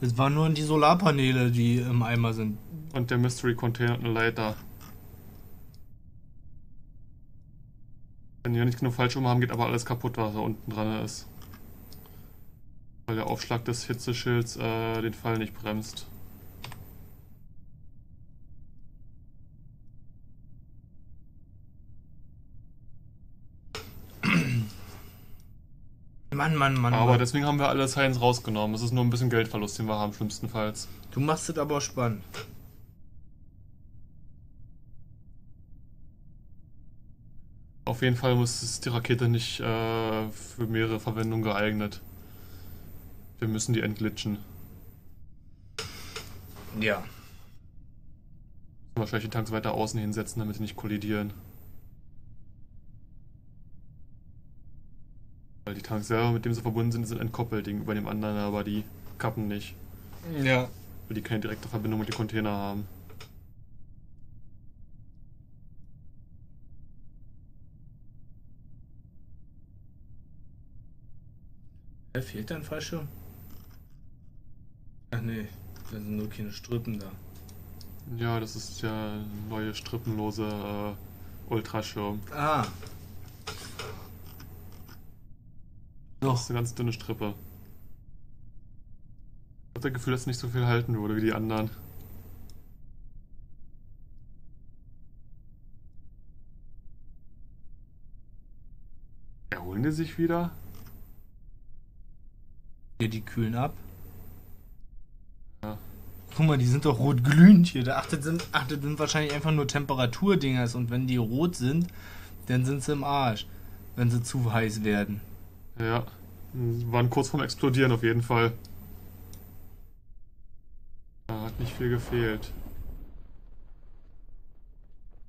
Das waren nur die Solarpaneele, die im Eimer sind. Und der Mystery Container und eine Leiter. Wenn die nicht genug Fallschirme haben, geht aber alles kaputt, was da unten dran ist. Weil der Aufschlag des Hitzeschilds äh, den Fall nicht bremst. Mann, Mann, Mann. Aber Mann. deswegen haben wir alle Science rausgenommen. Es ist nur ein bisschen Geldverlust, den wir haben, schlimmstenfalls. Du machst es aber spannend. Auf jeden Fall muss ist die Rakete nicht äh, für mehrere Verwendungen geeignet. Wir müssen die entglitschen. Ja. Wahrscheinlich die Tanks weiter außen hinsetzen, damit sie nicht kollidieren. Weil die Tanks selber, mit dem sie verbunden sind, sind entkoppelt gegenüber dem anderen, aber die kappen nicht. Ja. Weil die keine direkte Verbindung mit den Container haben. Da fehlt ein Fallschirm. Ach nee, da sind nur keine Strippen da. Ja, das ist der neue strippenlose äh, Ultraschirm. Ah. Das ist eine ganz dünne Strippe. Ich habe das Gefühl, dass es nicht so viel halten würde wie die anderen. Erholen die sich wieder? Ja, die kühlen ab. Ja. Guck mal, die sind doch rot glühend hier. Da achtet sind, achtet sind wahrscheinlich einfach nur Temperaturdingers und wenn die rot sind, dann sind sie im Arsch. Wenn sie zu heiß werden. Ja. Waren kurz vorm Explodieren auf jeden Fall. Da hat nicht viel gefehlt.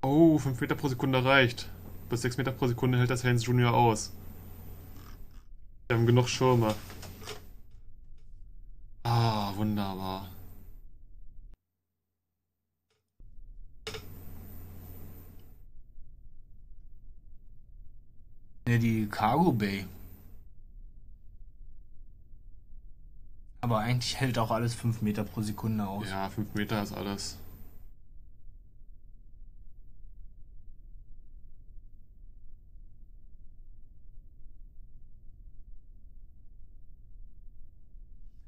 Oh, 5 Meter pro Sekunde reicht. Bis 6 Meter pro Sekunde hält das Haynes Junior aus. Wir haben genug Schirme. Ah, wunderbar. Ne, die Cargo Bay. Aber eigentlich hält auch alles 5 Meter pro Sekunde aus. Ja, 5 Meter ist alles.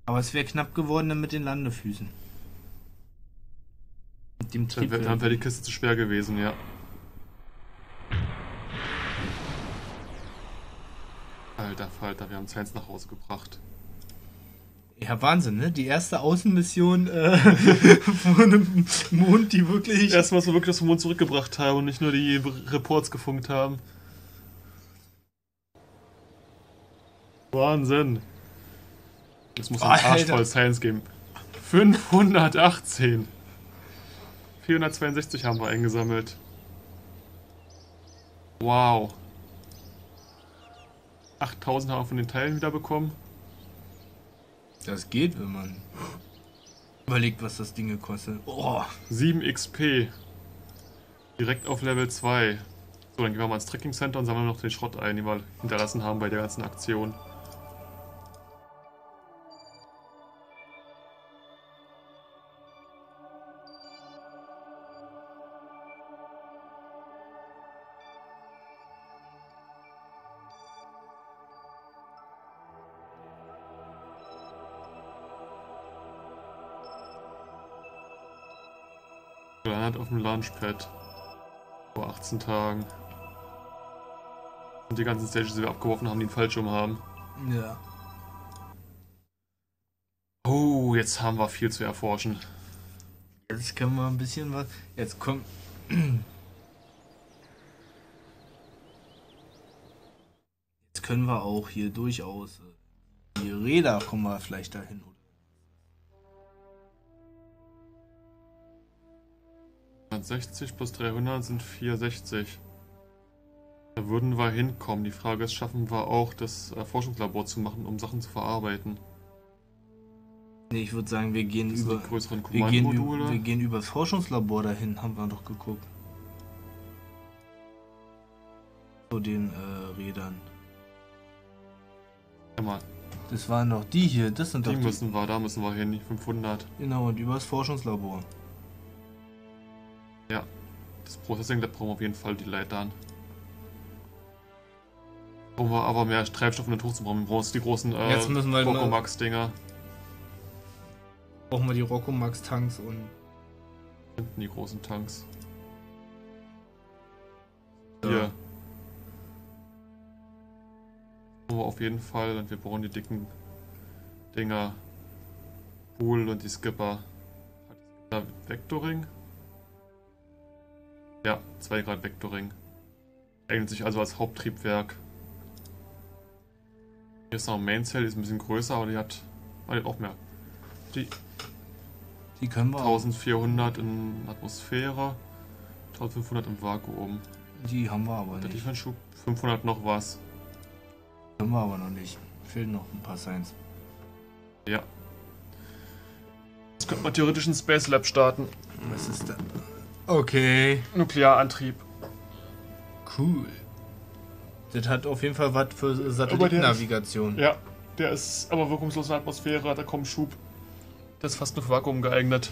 Aber es wäre knapp geworden mit den Landefüßen. Mit dem Dann wäre Triebwerk. wär die Kiste zu schwer gewesen, ja. Alter Falter, wir haben Science nach Hause gebracht. Ja, Wahnsinn, ne? Die erste Außenmission äh, von einem Mond, die wirklich. Erstmal, wir wirklich aus dem Mond zurückgebracht haben und nicht nur die Reports gefunkt haben. Wahnsinn. Jetzt muss ein Arsch voll Science geben. 518. 462 haben wir eingesammelt. Wow. 8000 haben wir von den Teilen wiederbekommen. Das geht, wenn man überlegt, was das Ding gekostet. Oh, 7 XP. Direkt auf Level 2. So, dann gehen wir mal ins Trekking Center und sammeln noch den Schrott ein, den wir hinterlassen haben bei der ganzen Aktion. Gelandet auf dem Launchpad. Vor 18 Tagen. Und die ganzen Stages, die wir abgeworfen haben, die einen Fallschirm haben. ja. Oh, jetzt haben wir viel zu erforschen. Jetzt können wir ein bisschen was. Jetzt kommt. Jetzt können wir auch hier durchaus. äh, Die Räder kommen wir vielleicht dahin. 160 plus 300 sind 460. Da würden wir hinkommen. Die Frage ist, schaffen wir auch, das äh, Forschungslabor zu machen, um Sachen zu verarbeiten? Nee, ich würde sagen, wir gehen Das über. die größeren Wir gehen, über wir gehen übers Forschungslabor dahin, haben wir doch geguckt. Zu den äh, Rädern. Ja, mal. Das waren noch die hier. Das sind Die doch müssen wir, da müssen wir hin, die 500. Genau, und übers Forschungslabor. Ja, das Processing, da brauchen wir auf jeden Fall die Leitern. Brauchen wir aber mehr Treibstoff um den Hoch zu brauchen. Wir brauchen jetzt die großen äh, Jetzt müssen wir mal- Max-Dinger. Brauchen wir die Rockomax-Tanks und. Hinten die großen Tanks. Ja. Hier. Brauchen wir auf jeden Fall und wir brauchen die dicken Dinger. Pool und die Skipper. Die Skipper Vectoring? Ja, 2 Grad Vectoring. Eignet sich also als Haupttriebwerk. Hier ist noch ein Mainsail, die ist ein bisschen größer, aber die hat, ah, die hat auch mehr. Die Die können wir auch. 1400 in Atmosphäre, 1500 im Vakuum. Die haben wir aber Der nicht. Defense-Schub 500 noch was. Können wir aber noch nicht. Fehlen noch ein paar Science. Ja. Jetzt könnte man theoretisch ein Space Lab starten. Was ist da? Okay. Nuklearantrieb. Cool. Das hat auf jeden Fall was für Satellitennavigation. Ja, der ist aber wirkungslos in der Atmosphäre, hat er kaum Schub. Der ist fast nur für Vakuum geeignet.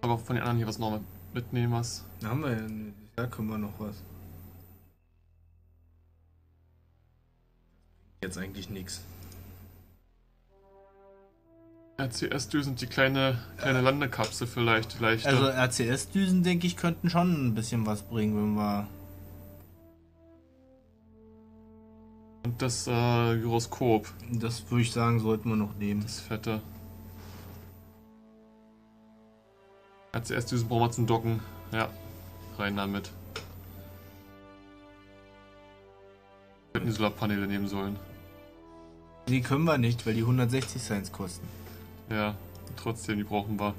Aber von den anderen hier was noch mitnehmen was. Da haben wir ja nicht. Da können wir noch was. Jetzt eigentlich nichts. RCS-Düsen, die kleine, kleine Landekapsel vielleicht, die leichte. Also RCS-Düsen, denke ich, könnten schon ein bisschen was bringen, wenn wir. Und das äh, Gyroskop, Das würde ich sagen, sollten wir noch nehmen. das fette. RCS-Düsen brauchen wir zum Docken. Ja, rein damit. Wir hätten die Solarpaneele nehmen sollen. Die können wir nicht, weil die 160 Cents kosten. Ja, trotzdem, die brauchen wir.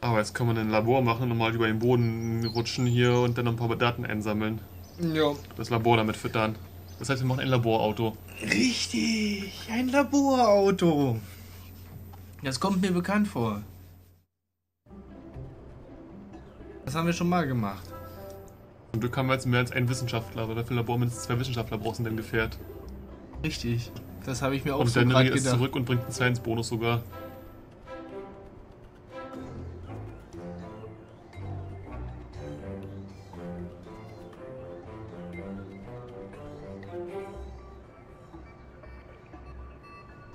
Aber jetzt können wir ein Labor machen und mal über den Boden rutschen hier und dann ein paar Daten einsammeln. Ja. Das Labor damit füttern. Das heißt, wir machen ein Laborauto. Richtig, ein Laborauto. Das kommt mir bekannt vor. Das haben wir schon mal gemacht. Zum Glück haben wir jetzt mehr als einen Wissenschaftler, aber dafür Labor mindestens zwei Wissenschaftler brauchst du dem Gefährt. Richtig. Das habe ich mir auch Und so dann gerade ist gedacht. zurück und bringt einen Science-Bonus sogar.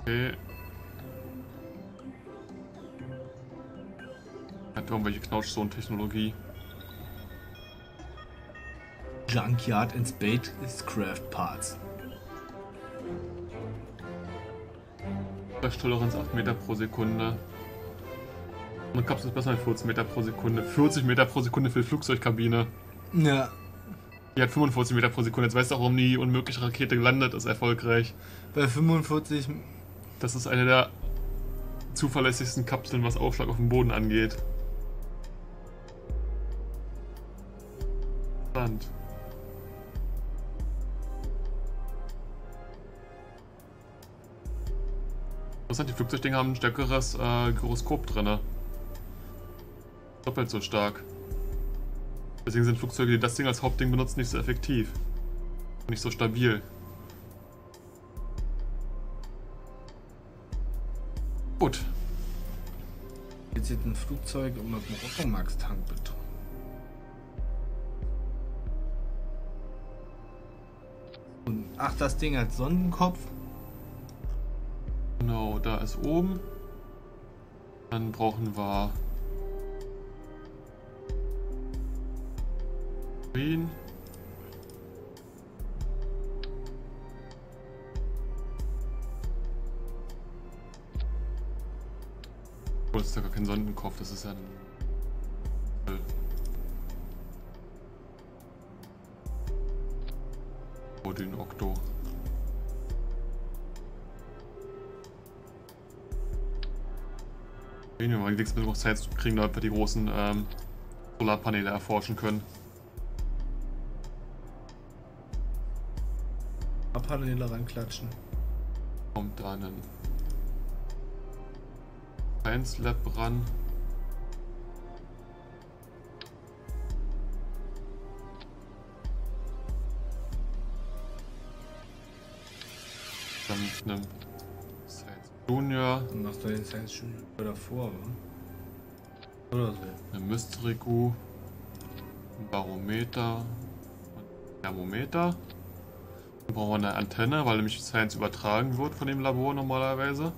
Okay. Hat irgendwelche Knautschsohn-Technologie. Junkyard and Spacecraft Parts. Crashtoleranz 8 Meter pro Sekunde. Und Kapsel ist besser als 14 Meter pro Sekunde. 40 Meter pro Sekunde für die Flugzeugkabine. Ja, Die hat 45 Meter pro Sekunde. Jetzt weißt du auch, warum die unmögliche Rakete gelandet ist, erfolgreich. bei 45. Das ist eine der zuverlässigsten Kapseln, was Aufschlag auf dem Boden angeht. Spannend. Interessant, die Flugzeugdinger haben ein stärkeres äh, Gyroskop drin. Doppelt so stark. Deswegen sind Flugzeuge, die das Ding als Hauptding benutzen, nicht so effektiv. Nicht so stabil. Gut. Jetzt jetzt ein Flugzeug und mit einem Rockomax-Tank. Und ach, das Ding als Sonnenkopf. Genau, da ist oben. Dann brauchen wir Green. Oh, das ist ja gar kein Sonnenkopf, das ist ja ein Müll. Oh, den Okto. Premium, weil die nächsten Mittwoch Zeit zu kriegen, damit wir die großen ähm, Solarpaneele erforschen können. Ein paar Paneele ranklatschen. Kommt da ein Science Lab ran. Dann mit einem Junior, Dann machst du den Science Junior davor, wa? Oder so. eine Mystery Goo, ein Barometer und ein Thermometer. Dann brauchen wir eine Antenne, weil nämlich Science übertragen wird von dem Labor normalerweise.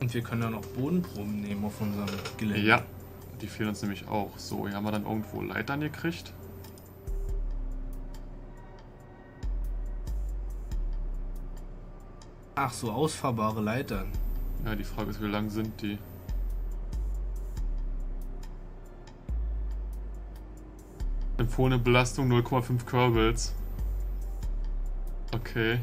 Und wir können dann auch Bodenproben nehmen auf unserem Gelände. Ja, die fehlen uns nämlich auch. So, hier haben wir dann irgendwo Leitern gekriegt. Ach so, ausfahrbare Leitern. Ja, die Frage ist, wie lang sind die? Empfohlene Belastung 0,5 Kerbals. Okay.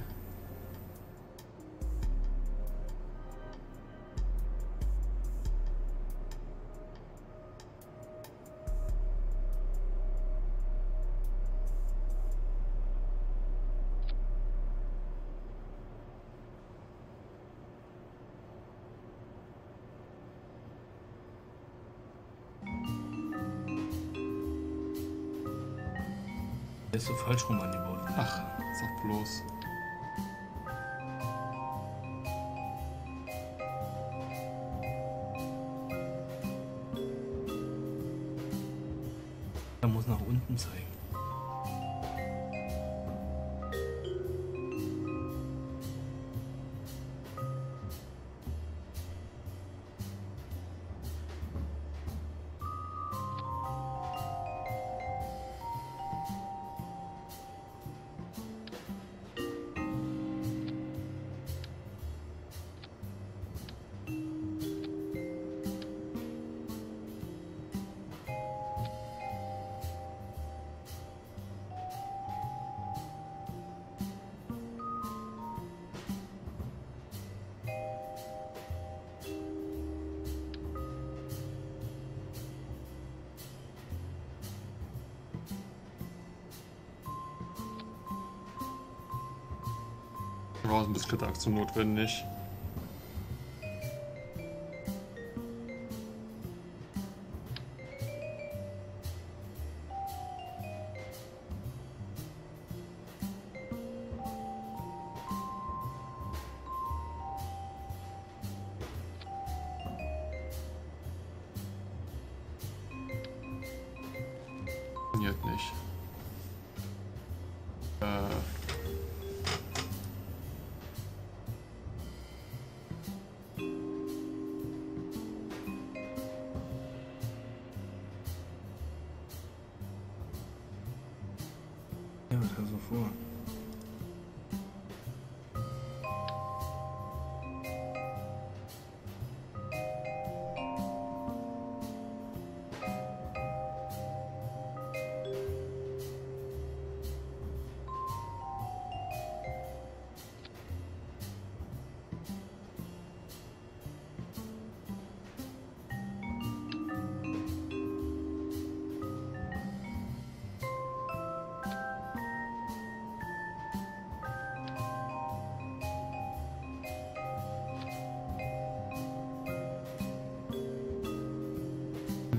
Falsch rum angebaut. Ach, sag bloß. Er muss nach unten zeigen. War ein bisschen Aktion notwendig.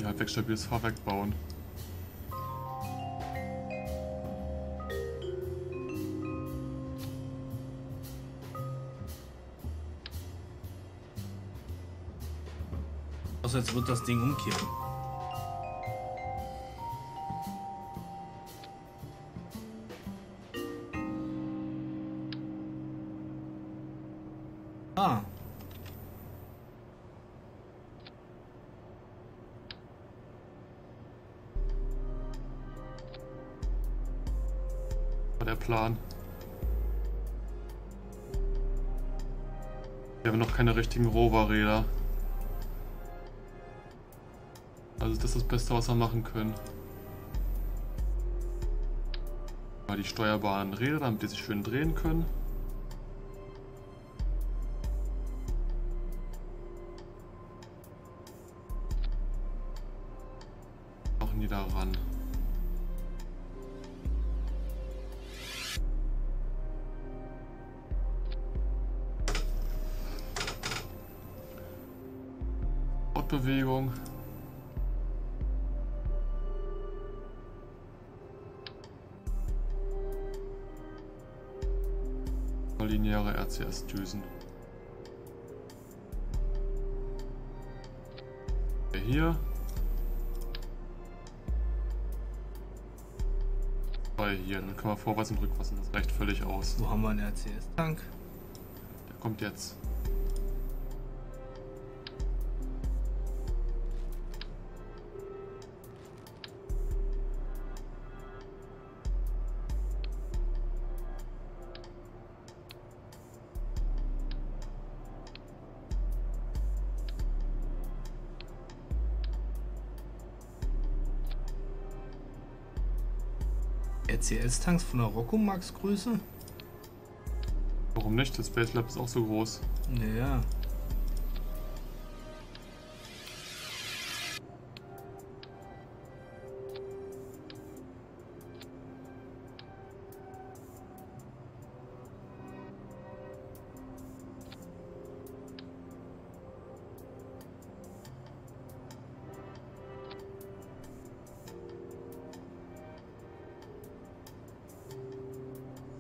Ja, halbwegs stabiles Fahrwerk bauen. Außer jetzt wird das Ding umkehren. Rover-Räder. Also das ist das Beste, was wir machen können. Mal die steuerbaren Räder, damit die sich schön drehen können. Lineare RCS-Düsen. Hier. Zwei hier, dann können wir vorwärts und rückwärts, das reicht völlig aus. Wo haben wir einen RCS-Tank? Der kommt jetzt. RCS-Tanks von der Rocco-Max-Größe? Warum nicht? Das Space Lab ist auch so groß. Naja.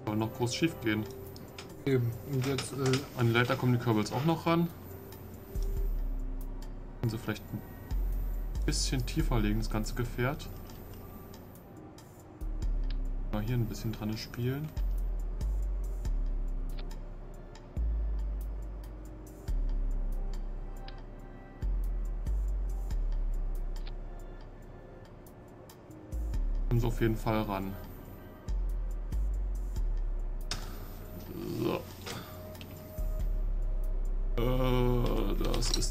Soll noch groß schief gehen. Eben. Und jetzt, äh, An die Leiter kommen die Körbels auch noch ran. Können sie vielleicht ein bisschen tiefer legen, das ganze Gefährt. Mal hier ein bisschen dran spielen. Auf jeden Fall ran.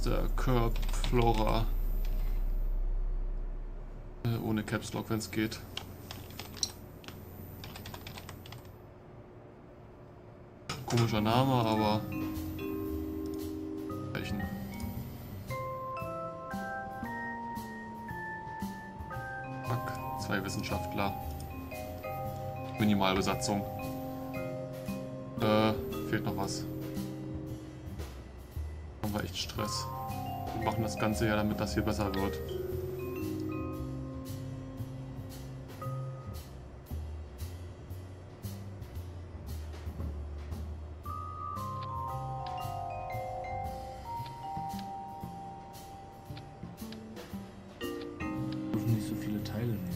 Der Curb Flora. Äh, ohne Caps Lock, wenn es geht. Komischer Name, aber. Welchen? Fuck, zwei Wissenschaftler. Minimalbesatzung. Äh, fehlt noch was. Haben wir echt Stress. Wir machen das Ganze ja, damit das hier besser wird. dürfen nicht so viele Teile nehmen.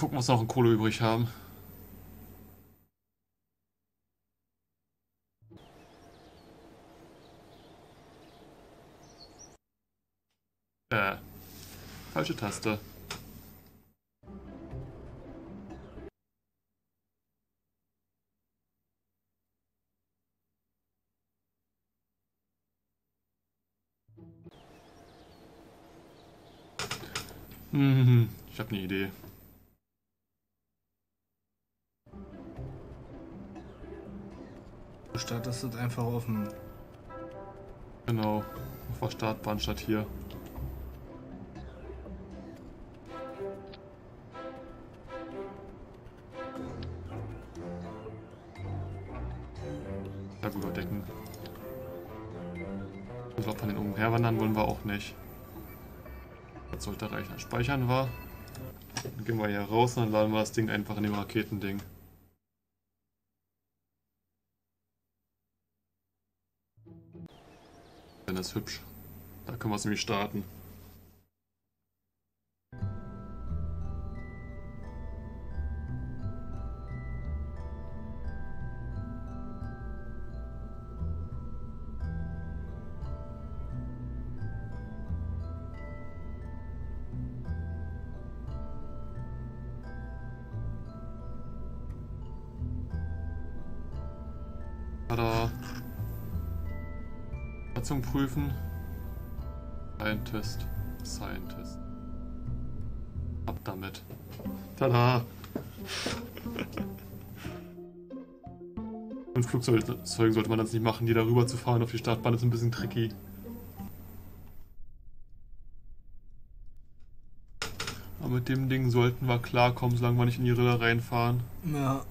Gucken, was wir noch in Kohle übrig haben. Äh, falsche Taste. Hm, ich habe eine Idee. Startest das einfach dem. Genau, auf der Startbahn statt hier. Sehr gut überdecken. Also von den umherwandern wollen wir auch nicht. Das sollte reichen. Speichern wir. Dann gehen wir hier raus und dann laden wir das Ding einfach in dem Raketending. Dann ist hübsch. Da können wir es nämlich starten. Tada. Besatzung prüfen. Scientist. Scientist. Ab damit. Tada. Mit Flugzeugen sollte man das nicht machen, die darüber zu fahren auf die Startbahn ist ein bisschen tricky. Aber mit dem Ding sollten wir klarkommen, solange wir nicht in die Rille reinfahren. Ja.